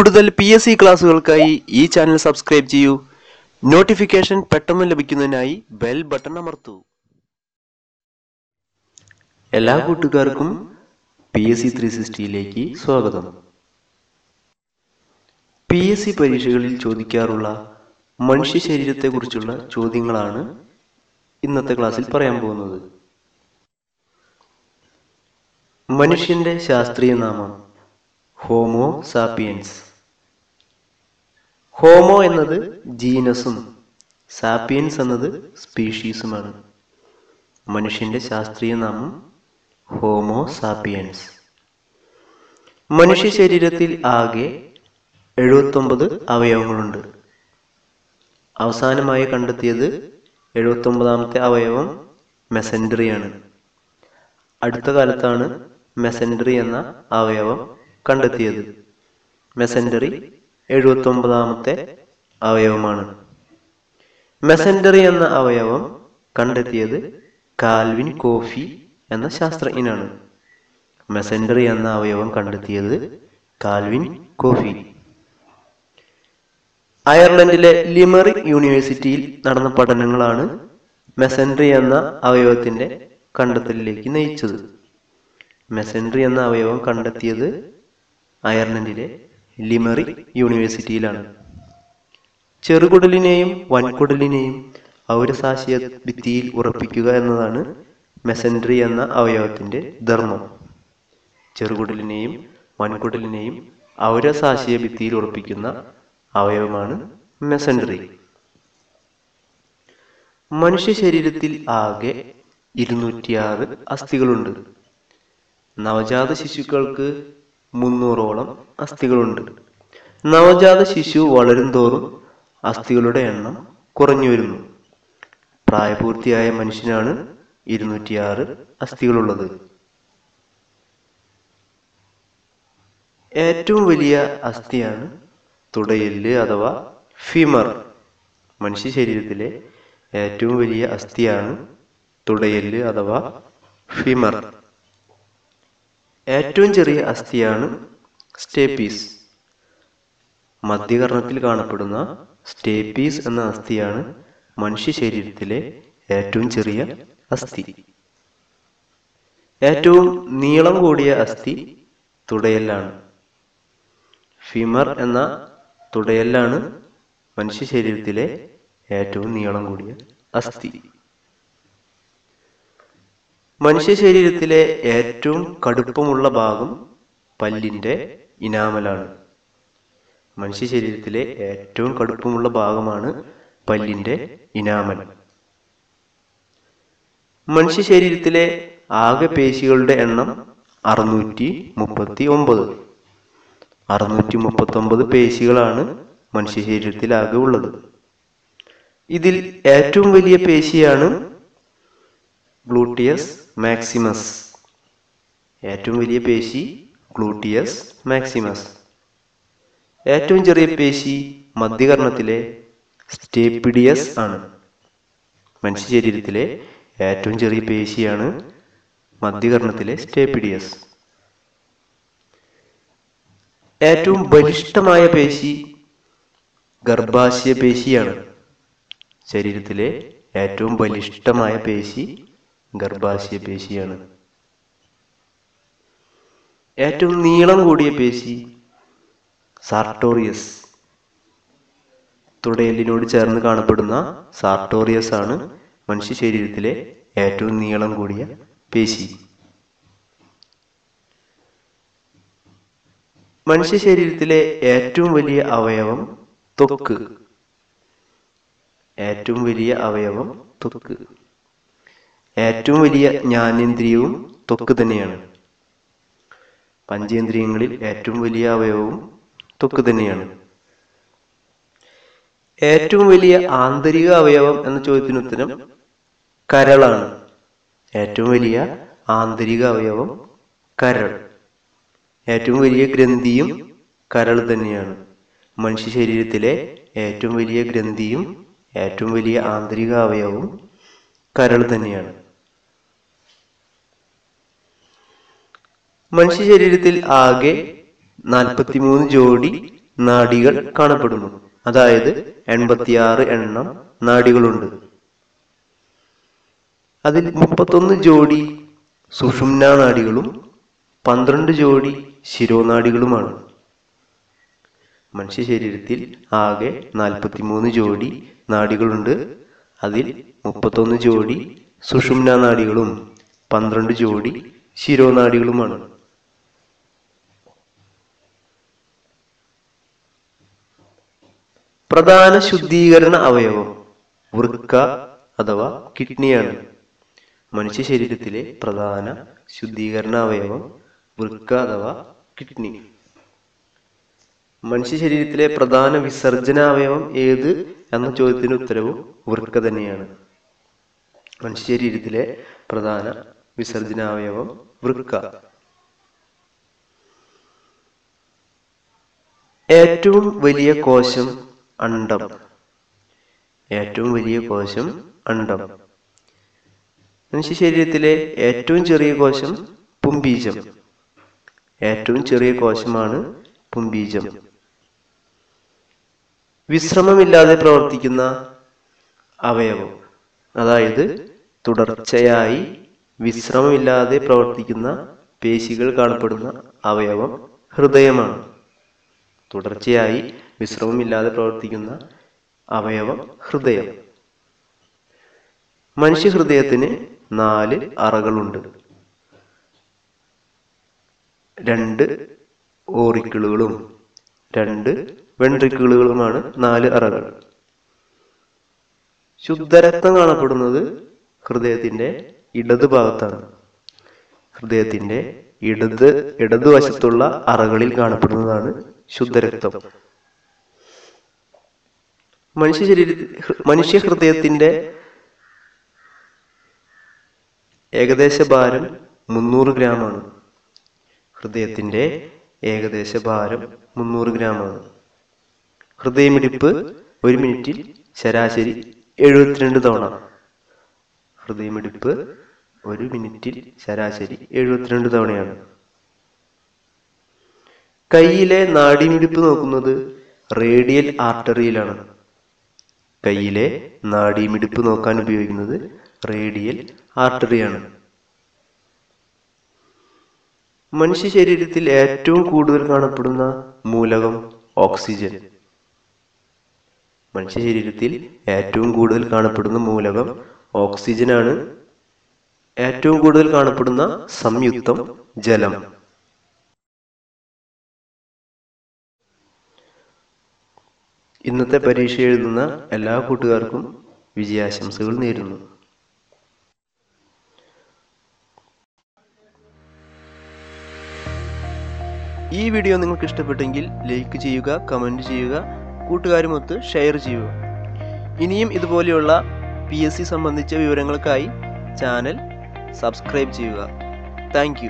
കൂടുതൽ P S C ക്ലാസുകൾക്കായി ഈ channel subscribe ചെയ്യൂ. നോട്ടിഫിക്കേഷൻ പെട്ടെന്ന് ലഭിക്കുന്നതിനായി ബെൽ ബട്ടൺ അമർത്തൂ. എല്ലാ കൂട്ടുകാർക്കും പി എസ് സി ത്രീ സിക്സ്റ്റിയിലേക്ക് സ്വാഗതം. പി എസ് സി പരീക്ഷകളിൽ ചോദിക്കാറുള്ള മനുഷ്യ ശരീരത്തെക്കുറിച്ചുള്ള ചോദ്യങ്ങളാണ് ഇന്നത്തെ ക്ലാസ്സിൽ പറയാൻ പോകുന്നത്. മനുഷ്യന്റെ ശാസ്ത്രീയ നാമം ഹോമോ സാപ്പിയൻസ് ഹോമോ എന്നത് ജീനസും സാപ്പിയൻസ് എന്നത് സ്പീഷീസുമാണ്. മനുഷ്യന്റെ ശാസ്ത്രീയ നാമം ഹോമോ സാപ്പിയൻസ്. മനുഷ്യ ശരീരത്തിൽ ആകെ എഴുപത്തൊമ്പത് അവയവങ്ങളുണ്ട്. അവസാനമായി കണ്ടെത്തിയത് എഴുപത്തൊമ്പതാമത്തെ അവയവം മെസൻഡറിയാണ്. അടുത്ത കാലത്താണ് മെസൻഡറി എന്ന അവയവം കണ്ടെത്തിയത്. മെസൻഡറി എഴുപത്തൊമ്പതാമത്തെ അവയവമാണ്. മെസൻഡറി എന്ന അവയവം കണ്ടെത്തിയത് കാൽവിൻ കോഫി എന്ന ശാസ്ത്രജ്ഞനാണ്. മെസൻഡറി എന്ന അവയവം കണ്ടെത്തിയത് കാൽവിൻ കോഫി. അയർലൻഡിലെ ലിമറി യൂണിവേഴ്സിറ്റിയിൽ നടന്ന പഠനങ്ങളാണ് മെസൻഡറി എന്ന അവയവത്തിന്റെ കണ്ടെത്തലിലേക്ക് നയിച്ചത്. മെസൻഡറി എന്ന അവയവം കണ്ടെത്തിയത് അയർലൻഡിലെ ലിമറിക് യൂണിവേഴ്സിറ്റിയിലാണ്. ചെറുകുടലിനെയും വൻകുടലിനെയും ഔരസാശയ ഭിത്തിയിൽ ഉറപ്പിക്കുക എന്നതാണ് മെസൻട്രി എന്ന അവയവത്തിന്റെ ധർമ്മം. ചെറുകുടലിനെയും വൻകുടലിനെയും ഔരസാശയ ഭിത്തിയിൽ ഉറപ്പിക്കുന്ന അവയവമാണ് മെസൻട്രി. മനുഷ്യ ശരീരത്തിൽ ആകെ ഇരുന്നൂറ്റിയാറ് അസ്ഥികളുണ്ട്. നവജാത ശിശുക്കൾക്ക് മുന്നൂറോളം അസ്ഥികളുണ്ട്. നവജാത ശിശു വളരും തോറും അസ്ഥികളുടെ എണ്ണം കുറഞ്ഞു വരുന്നു. പ്രായപൂർത്തിയായ മനുഷ്യനാണ് ഇരുന്നൂറ്റിയാറ് അസ്ഥികളുള്ളത്. ഏറ്റവും വലിയ അസ്ഥിയാണ് തുടയെല്ല് അഥവാ ഫിമർ. മനുഷ്യ ശരീരത്തിലെ ഏറ്റവും വലിയ അസ്ഥിയാണ് തുടയെല്ല് അഥവാ ഫിമർ. ഏറ്റവും ചെറിയ അസ്ഥിയാണ് സ്റ്റേപ്പീസ്. മധ്യകർണത്തിൽ കാണപ്പെടുന്ന സ്റ്റേപ്പീസ് എന്ന അസ്ഥിയാണ് മനുഷ്യ ശരീരത്തിലെ ഏറ്റവും ചെറിയ അസ്ഥി. ഏറ്റവും നീളം കൂടിയ അസ്ഥി തുടയല്ലാണ്. ഫിമർ എന്ന തുടയല്ലാണ് മനുഷ്യ ശരീരത്തിലെ ഏറ്റവും നീളം കൂടിയ അസ്ഥി. മനുഷ്യ ശരീരത്തിലെ ഏറ്റവും കടുപ്പമുള്ള ഭാഗം പല്ലിന്റെ ഇനാമലാണ്. മനുഷ്യ ശരീരത്തിലെ ഏറ്റവും കടുപ്പമുള്ള ഭാഗമാണ് പല്ലിന്റെ ഇനാമൽ. മനുഷ്യ ശരീരത്തിലെ ആകെ പേശികളുടെ എണ്ണം അറുന്നൂറ്റി മുപ്പത്തി ഒമ്പത് അറുന്നൂറ്റി മുപ്പത്തി ഒമ്പത് പേശികളാണ് മനുഷ്യ ശരീരത്തിൽ ആകെ ഉള്ളത്. ഇതിൽ ഏറ്റവും വലിയ പേശിയാണ് ഗ്ലൂട്ടിയസ് മാക്സിമസ് ഏറ്റവും വലിയ പേശി ഗ്ലൂട്ടിയസ് മാക്സിമസ് ഏറ്റവും ചെറിയ പേശി മധ്യകർണത്തിലെ സ്റ്റേപ്പിഡിയസ് ആണ്. മനുഷ്യ ശരീരത്തിലെ ഏറ്റവും ചെറിയ പേശിയാണ് മധ്യകർണത്തിലെ സ്റ്റേപ്പിഡിയസ് ഏറ്റവും ബലിഷ്ഠമായ പേശി ഗർഭാശയ പേശിയാണ്. ശരീരത്തിലെ ഏറ്റവും ബലിഷ്ഠമായ പേശി ഗർഭാശയ പേശിയാണ്. ഏറ്റവും നീളം കൂടിയ പേശി സാർട്ടോറിയസ്. തുടയലിനോട് ചേർന്ന് കാണപ്പെടുന്ന സാർട്ടോറിയസ് ആണ് മനുഷ്യ ശരീരത്തിലെ ഏറ്റവും നീളം കൂടിയ പേശി. മനുഷ്യ ശരീരത്തിലെ ഏറ്റവും വലിയ അവയവം തൊക്ക് ഏറ്റവും വലിയ അവയവം ത്വക്ക്. ഏറ്റവും വലിയ ജ്ഞാനേന്ദ്രിയവും ത്വക്ക് തന്നെയാണ്. പഞ്ചേന്ദ്രിയങ്ങളിൽ ഏറ്റവും വലിയ അവയവവും ത്വക്ക് തന്നെയാണ്. ഏറ്റവും വലിയ ആന്തരിക അവയവം എന്ന ചോദ്യത്തിന് ഉത്തരം കരളാണ്. ഏറ്റവും വലിയ ആന്തരിക അവയവം കരൾ. ഏറ്റവും വലിയ ഗ്രന്ഥിയും കരൾ തന്നെയാണ്. മനുഷ്യ ശരീരത്തിലെ ഏറ്റവും വലിയ ഗ്രന്ഥിയും ഏറ്റവും വലിയ ആന്തരിക അവയവവും കരൾ തന്നെയാണ്. മനുഷ്യ ശരീരത്തിൽ ആകെ നാൽപ്പത്തിമൂന്ന് ജോഡി നാഡികൾ കാണപ്പെടുന്നു. അതായത് എൺപത്തിയാറ് എണ്ണം നാഡികളുണ്ട്. അതിൽ മുപ്പത്തൊന്ന് ജോഡി സുഷുമ്ന നാഡികളും പന്ത്രണ്ട് ജോഡി ശിരോനാഡികളുമാണ് മനുഷ്യ ശരീരത്തിൽ ആകെ നാൽപ്പത്തിമൂന്ന് ജോഡി നാഡികളുണ്ട്. അതിൽ മുപ്പത്തൊന്ന് ജോഡി സുഷുമ്ന നാഡികളും പന്ത്രണ്ട് ജോഡി ശിരോനാഡികളുമാണ് പ്രധാന ശുദ്ധീകരണ അവയവം വൃക്ക അഥവാ കിഡ്നിയാണ്. മനുഷ്യ ശരീരത്തിലെ പ്രധാന ശുദ്ധീകരണ അവയവം വൃക്ക അഥവാ കിഡ്നി. മനുഷ്യ ശരീരത്തിലെ പ്രധാന വിസർജന അവയവം ഏത് എന്ന ചോദ്യത്തിന് ഉത്തരവും വൃക്ക തന്നെയാണ്. മനുഷ്യ ശരീരത്തിലെ പ്രധാന വിസർജനാവയവം വൃക്ക. ഏറ്റവും വലിയ കോശം അണ്ഡം ഏറ്റവും വലിയ കോശം അണ്ഡം മനുഷ്യ ശരീരത്തിലെ ഏറ്റവും ചെറിയ കോശം പുംബീജം. ഏറ്റവും ചെറിയ കോശമാണ് പുംബീജം. വിശ്രമമില്ലാതെ പ്രവർത്തിക്കുന്ന അവയവം അതായത് തുടർച്ചയായി വിശ്രമമില്ലാതെ പ്രവർത്തിക്കുന്ന പേശികൾ കാണപ്പെടുന്ന അവയവം ഹൃദയമാണ്. തുടർച്ചയായി വിശ്രമമില്ലാതെ പ്രവർത്തിക്കുന്ന അവയവം ഹൃദയം. മനുഷ്യ ഹൃദയത്തിന് നാല് അറകളുണ്ട്. രണ്ട് ഓറിക്കിളുകളും രണ്ട് വെൺട്രിക്കിളുകളുമാണ് നാല് അറകൾ. ശുദ്ധരക്തം കാണപ്പെടുന്നത് ഹൃദയത്തിന്റെ ഇടത് ഭാഗത്താണ്. ഹൃദയത്തിന്റെ ഇടത് ഇടതുവശത്തുള്ള അറകളിൽ കാണപ്പെടുന്നതാണ് ശുദ്ധരക്തം. മനുഷ്യ ശരീര മനുഷ്യ ഹൃദയത്തിന്റെ ഏകദേശ ഭാരം മുന്നൂറ് ഗ്രാമാണ്. ഹൃദയത്തിന്റെ ഏകദേശ ഭാരം മുന്നൂറ് ഗ്രാമാണ്. ഹൃദയമിടിപ്പ് ഒരു മിനിറ്റിൽ ശരാശരി എഴുപത്തിരണ്ട് തവണ. ഹൃദയമിടിപ്പ് ഒരു മിനിറ്റിൽ ശരാശരി എഴുപത്തിരണ്ട് തവണയാണ്. കയ്യിലെ നാഡിമിടിപ്പ് നോക്കുന്നത് റേഡിയൽ ആർട്ടറിയിലാണ്. കയ്യിലെ നാഡീമിടിപ്പ് നോക്കാൻ ഉപയോഗിക്കുന്നത് റേഡിയൽ ആർട്ടറിയാണ്. മനുഷ്യ ശരീരത്തിൽ ഏറ്റവും കൂടുതൽ കാണപ്പെടുന്ന മൂലകം ഓക്സിജൻ. മനുഷ്യ ശരീരത്തിൽ ഏറ്റവും കൂടുതൽ കാണപ്പെടുന്ന മൂലകം ഓക്സിജനാണ്. ഏറ്റവും കൂടുതൽ കാണപ്പെടുന്ന സംയുക്തം ജലം. ഇന്നത്തെ പരീക്ഷ എഴുതുന്ന എല്ലാ കൂട്ടുകാർക്കും വിജയാശംസകൾ നേരുന്നു. ഈ വീഡിയോ നിങ്ങൾക്ക് ഇഷ്ടപ്പെട്ടെങ്കിൽ ലൈക്ക് ചെയ്യുക കമന്റ് ചെയ്യുക കൂട്ടുകാരുമൊത്ത് ഷെയർ ചെയ്യുക. ഇനിയും ഇതുപോലെയുള്ള പി എസ് സി സംബന്ധിച്ച വിവരങ്ങൾക്കായി ചാനൽ സബ്സ്ക്രൈബ് ചെയ്യുക. താങ്ക്